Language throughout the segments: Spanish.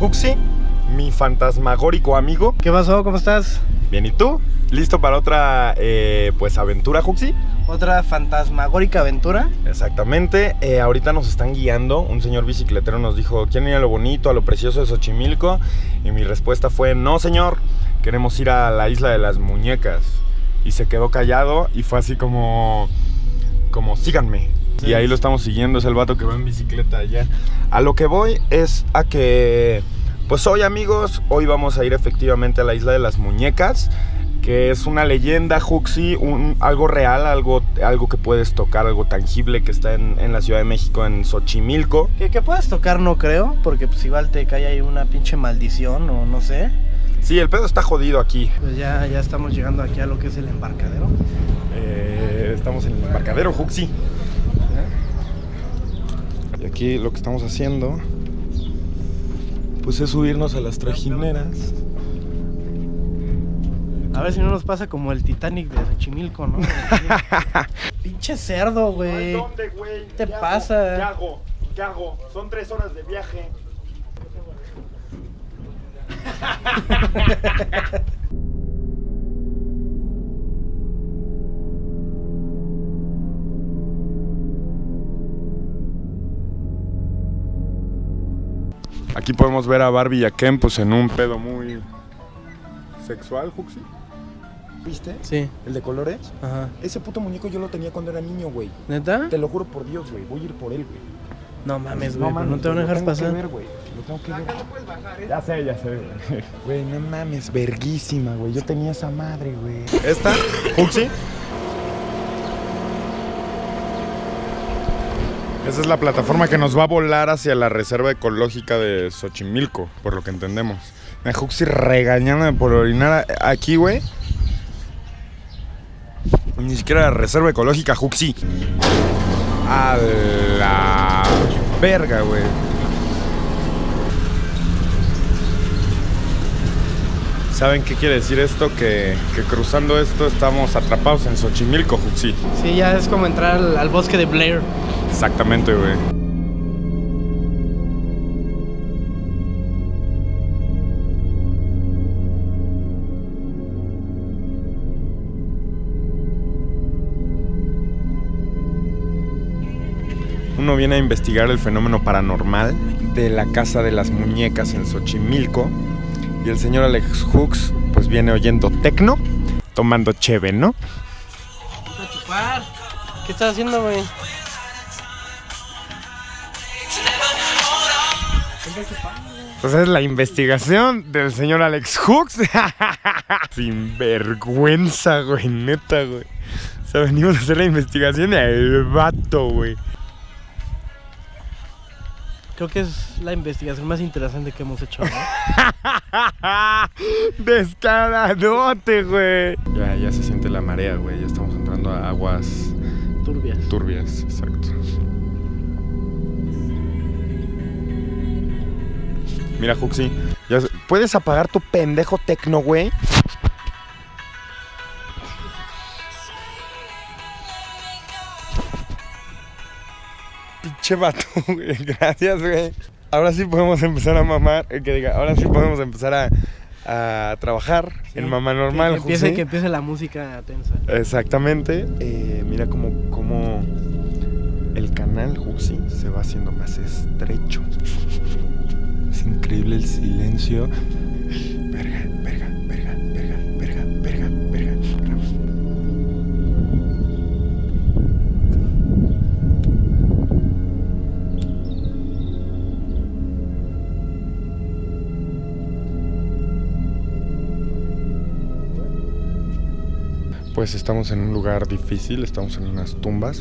Juxi, mi fantasmagórico amigo. ¿Qué pasó? ¿Cómo estás? Bien, ¿y tú? ¿Listo para otra, eh, pues, aventura, Juxi? ¿Otra fantasmagórica aventura? Exactamente. Eh, ahorita nos están guiando. Un señor bicicletero nos dijo, ¿quieren ir a lo bonito, a lo precioso de Xochimilco? Y mi respuesta fue, no, señor. Queremos ir a la isla de las muñecas. Y se quedó callado y fue así como, como, síganme. Y ahí lo estamos siguiendo, es el vato que va en bicicleta allá. A lo que voy es a que, pues hoy amigos, hoy vamos a ir efectivamente a la isla de las muñecas, que es una leyenda, Juxi, un, algo real, algo, algo que puedes tocar, algo tangible que está en, en la Ciudad de México, en Xochimilco. Que, que puedas tocar no creo, porque pues igual te cae ahí una pinche maldición o no sé. Sí, el pedo está jodido aquí. Pues ya, ya estamos llegando aquí a lo que es el embarcadero. Eh, estamos en el embarcadero, Juxi. Y aquí lo que estamos haciendo, pues es subirnos a las trajineras. A ver si no nos pasa como el Titanic de Xochimilco, ¿no? Pinche cerdo, güey. güey? ¿Qué te pasa? ¿Qué hago? ¿Qué hago? Son tres horas de viaje. Aquí podemos ver a Barbie y a Ken pues en un pedo muy sexual, Juxi. ¿Viste? Sí, ¿El de colores? ajá. Ese puto muñeco yo lo tenía cuando era niño, güey. ¿Neta? Te lo juro por Dios, güey. Voy a ir por él, güey. No mames, güey, no mames, te van a lo dejar tengo que pasar. ver, güey. Lo tengo que ver. Ya sé, ya sé, güey. Güey, no mames, verguísima, güey. Yo tenía esa madre, güey. ¿Esta? ¿Juxi? Esa es la plataforma que nos va a volar hacia la reserva ecológica de Xochimilco, por lo que entendemos. Me Juxi regañándome por orinar aquí, güey. Ni siquiera la reserva ecológica, Juxi. A la verga, güey. ¿Saben qué quiere decir esto? Que, que cruzando esto estamos atrapados en Xochimilco, Juxi. Sí, ya es como entrar al, al bosque de Blair. Exactamente, güey. Uno viene a investigar el fenómeno paranormal de la casa de las muñecas en Xochimilco y el señor Alex Hooks pues viene oyendo tecno, tomando cheve, ¿no? ¿Qué estás haciendo, güey? Pues es la investigación del señor Alex Hooks. Sin vergüenza, güey, neta, güey. O sea, venimos a hacer la investigación del vato, güey. Creo que es la investigación más interesante que hemos hecho, ¿no? Descaradote, güey. Ya, ya se siente la marea, güey. Ya estamos entrando a aguas Turbias. turbias, exacto. Mira, Juxi, ya se- ¿puedes apagar tu pendejo tecno, güey? Pinche vato, güey. Gracias, güey. Ahora sí podemos empezar a mamar. eh, Que diga, ahora sí podemos empezar a, a trabajar en mamá normal, Que empiece, Juxi. que empiece la música tensa. Exactamente. Eh, mira cómo, cómo el canal Juxi se va haciendo más estrecho. Es increíble el silencio. Pues estamos en un lugar difícil, estamos en unas tumbas.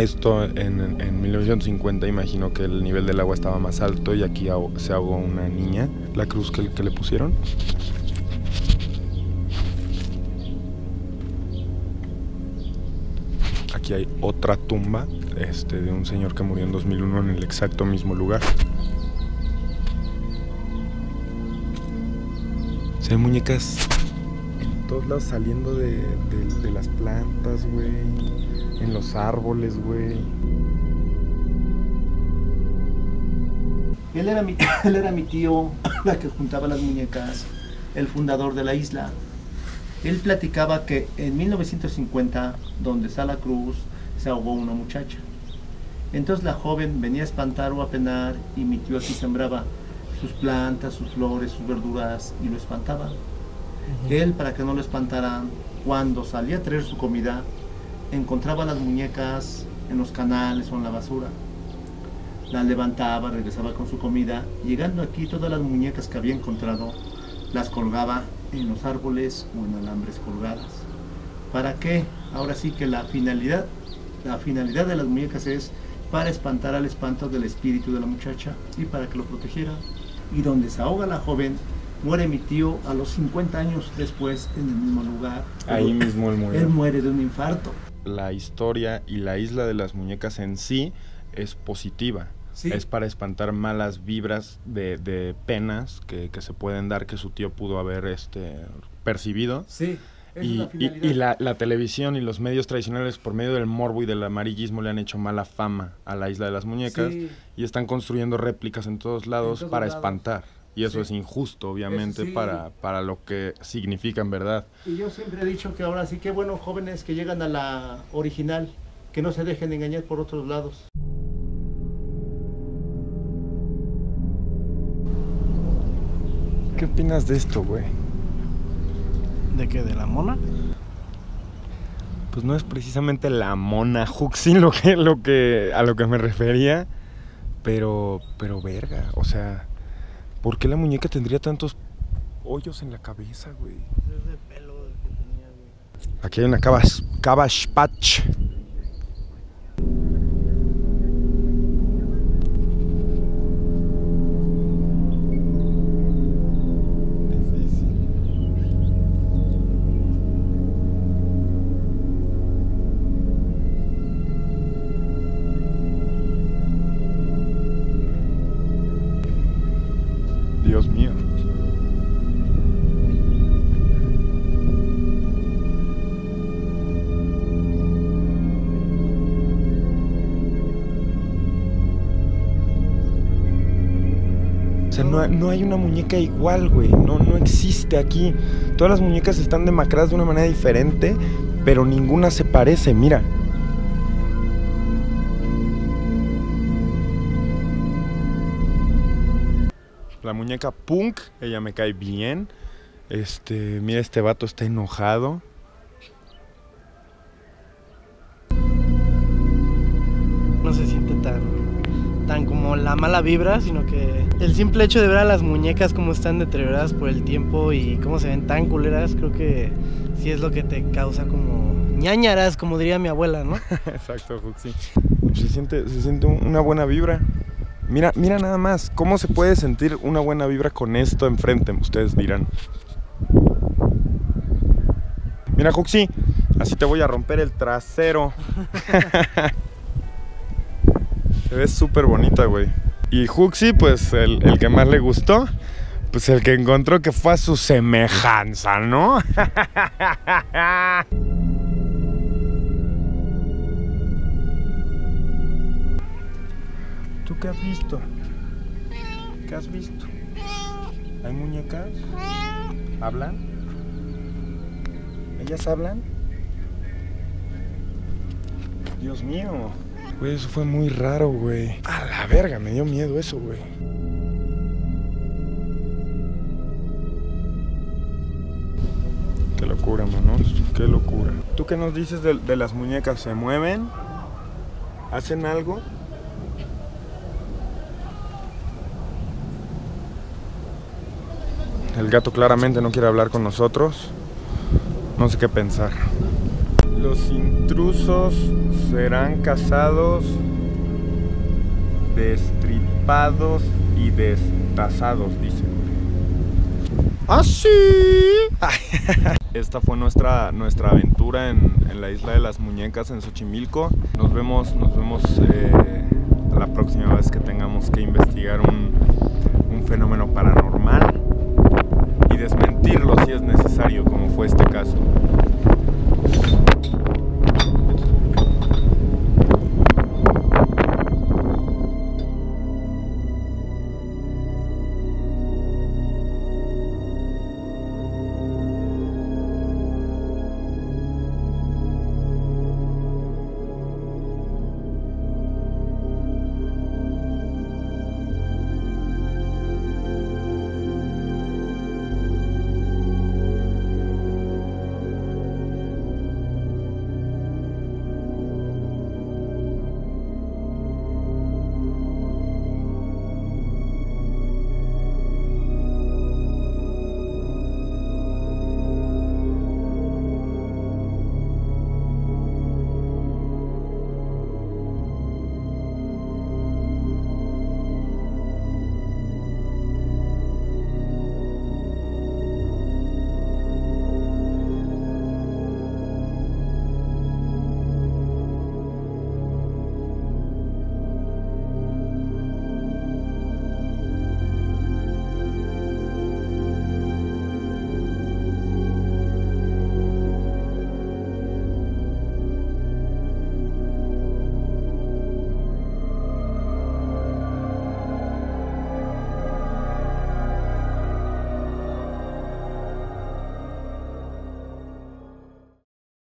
Esto en, en 1950 imagino que el nivel del agua estaba más alto y aquí se ahogó una niña. La cruz que, le pusieron. Aquí hay otra tumba este, de un señor que murió en 2001 en el exacto mismo lugar. Se ven muñecas todos lados saliendo de, las plantas, güey. En los árboles, güey. Él era, mi, él era mi tío, la que juntaba las muñecas, el fundador de la isla. Él platicaba que en 1950, donde está la cruz, se ahogó una muchacha. Entonces la joven venía a espantar o a penar y mi tío aquí sembraba sus plantas, sus flores, sus verduras y lo espantaba. Él, para que no lo espantaran, cuando salía a traer su comida, encontraba las muñecas en los canales o en la basura. Las levantaba, regresaba con su comida. Llegando aquí, todas las muñecas que había encontrado las colgaba en los árboles o en alambres colgadas. ¿Para qué? Ahora sí que la finalidad, la finalidad de las muñecas es para espantar al espanto del espíritu de la muchacha y para que lo protegiera. Y donde se ahoga la joven, muere mi tío a los 50 años después en el mismo lugar. Ahí mismo él murió. Él muere de un infarto. La historia y la isla de las muñecas en sí es positiva. Sí. Es para espantar malas vibras de, de penas que, que se pueden dar que su tío pudo haber este, percibido. Sí. esa es Y, la y- y la, la televisión y los medios tradicionales por medio del morbo y del amarillismo le han hecho mala fama a la isla de las muñecas Sí. y están construyendo réplicas en todos lados todos para lados. espantar. Y eso Sí. es injusto, obviamente, sí. para, para lo que significa en verdad. Y yo siempre he dicho que ahora sí que bueno, jóvenes que llegan a la original, que no se dejen engañar por otros lados. ¿Qué opinas de esto, güey? ¿De qué? ¿De la mona? Pues no es precisamente la mona Huxin lo que, lo que, a lo que me refería, pero, pero verga, o sea, ¿por qué la muñeca tendría tantos hoyos en la cabeza, güey? Es de pelo que tenía, güey. Aquí hay una cabash, cabash patch. Dios mío. O sea, no, no hay una muñeca igual, güey. No, no existe aquí. Todas las muñecas están demacradas de una manera diferente, pero ninguna se parece, mira. La muñeca Punk, ella me cae bien. Este, mira, este vato está enojado. No se siente tan, tan como la mala vibra, sino que el simple hecho de ver a las muñecas como están deterioradas por el tiempo y cómo se ven tan culeras, creo que sí es lo que te causa como ñañaras, como diría mi abuela, ¿no? Exacto, Juxi. Se siente, se siente un- una buena vibra. Mira, mira nada más, ¿cómo se puede sentir una buena vibra con esto enfrente? Ustedes dirán. Mira, Juxi, así te voy a romper el trasero. se ve súper bonita, güey. Y Juxi, pues el, el que más le gustó, pues el que encontró que fue a su semejanza, ¿no? qué has visto? ¿Qué has visto? ¿Hay muñecas? ¿Hablan? ¿Ellas hablan? Dios mío. Güey, eso fue muy raro, güey. A la verga, me dio miedo eso, güey. Qué locura, manos. Qué locura. ¿Tú qué nos dices de, de las muñecas? ¿Se mueven? ¿Hacen algo? El gato claramente no quiere hablar con nosotros. No sé qué pensar. Los intrusos serán cazados, destripados y destazados, dice. ¡Ah, sí! Esta fue nuestra, nuestra aventura en, en la isla de las muñecas en Xochimilco. Nos vemos, nos vemos eh, la próxima vez que tengamos que investigar un, un fenómeno paranormal y desmentirlo si es necesario, como fue este caso.